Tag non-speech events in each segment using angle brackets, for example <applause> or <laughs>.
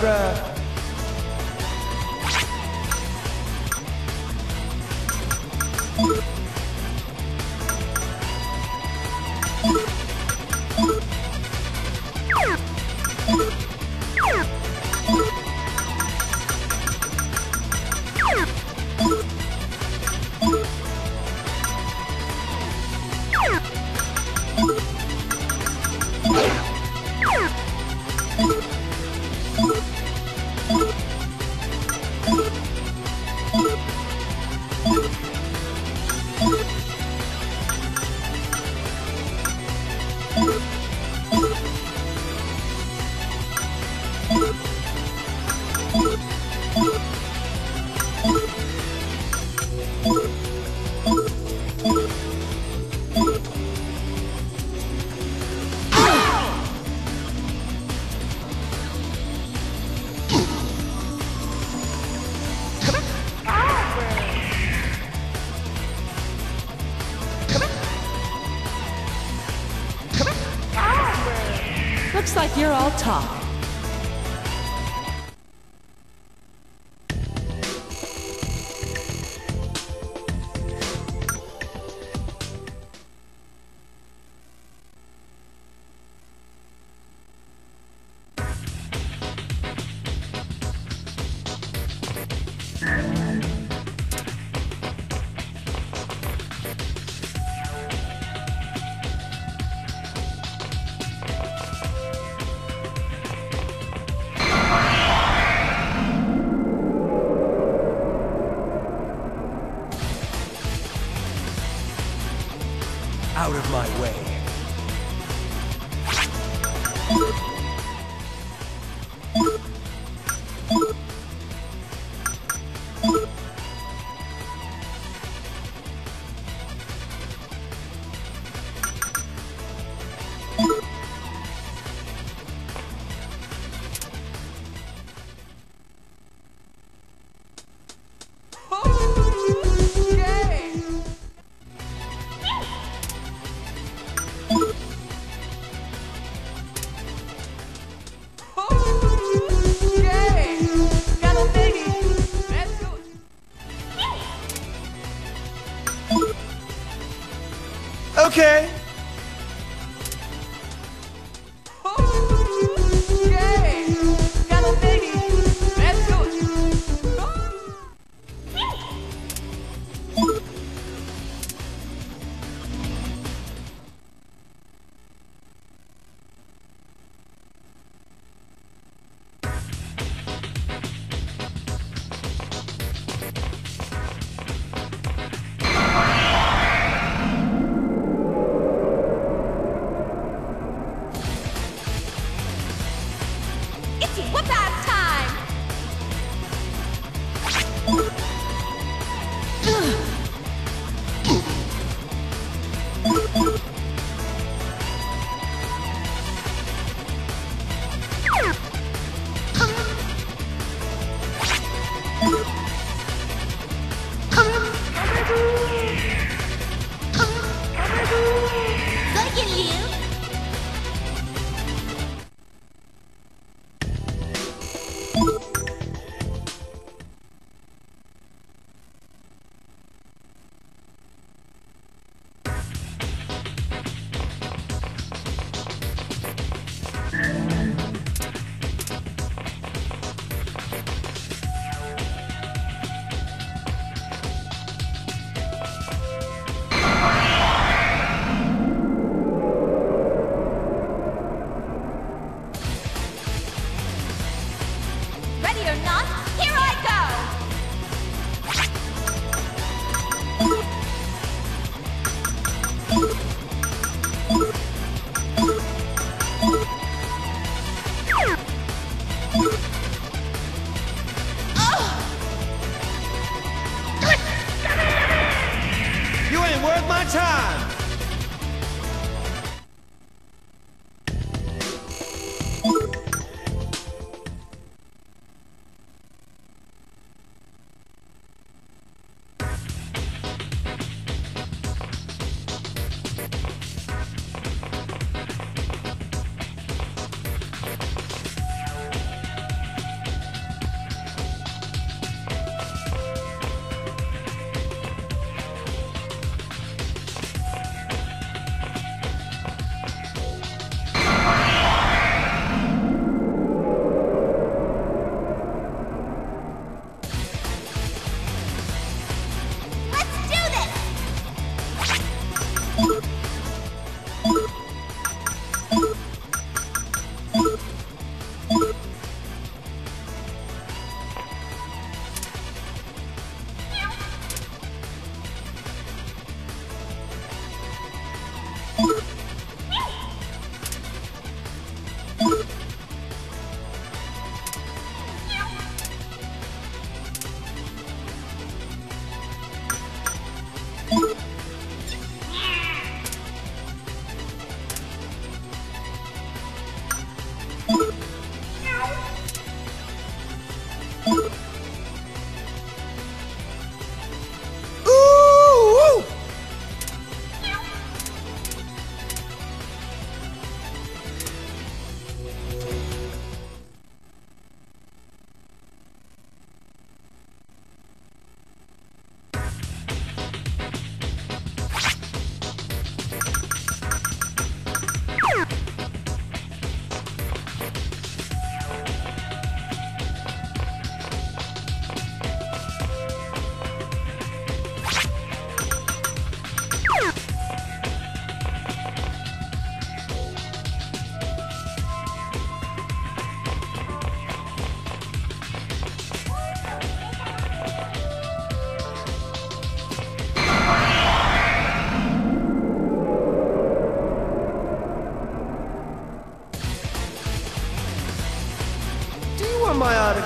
breath. Like Out of my way.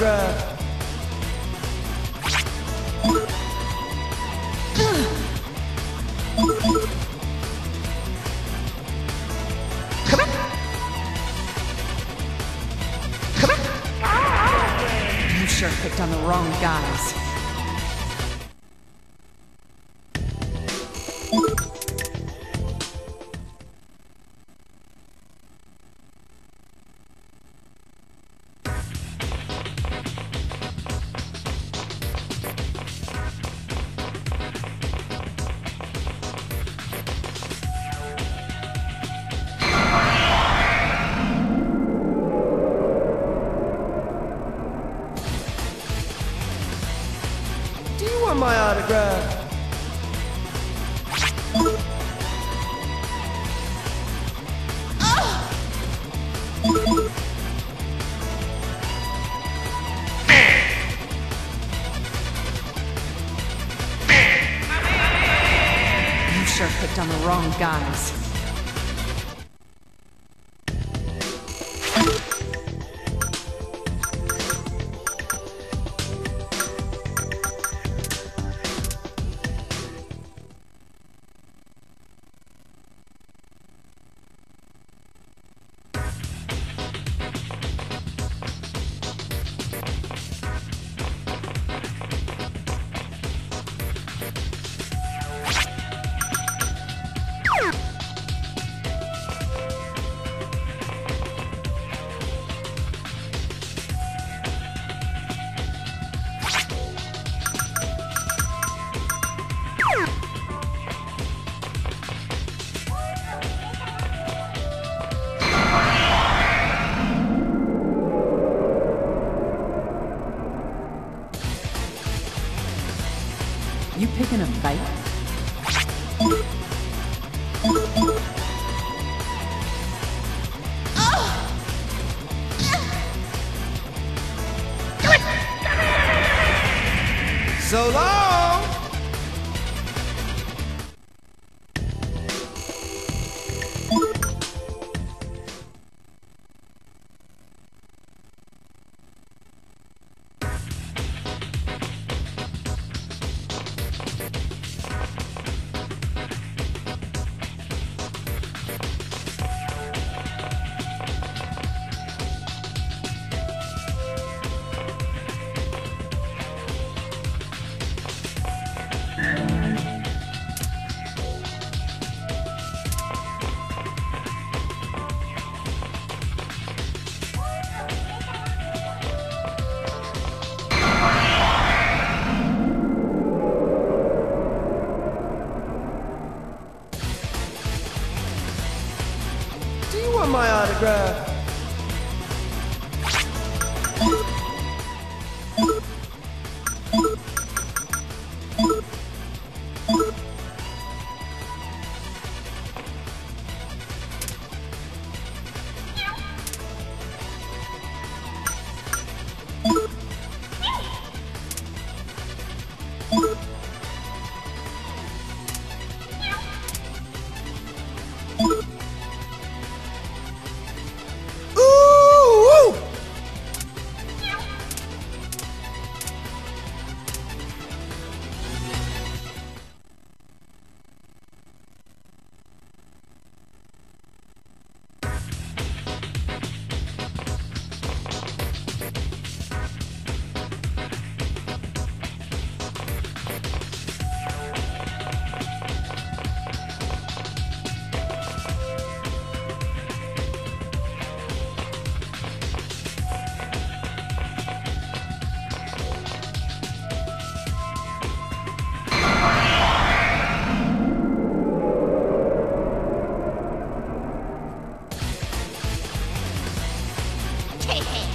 cry guys. Looks <laughs>